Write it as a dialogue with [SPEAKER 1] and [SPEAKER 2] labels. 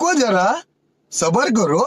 [SPEAKER 1] को जरा सबर करो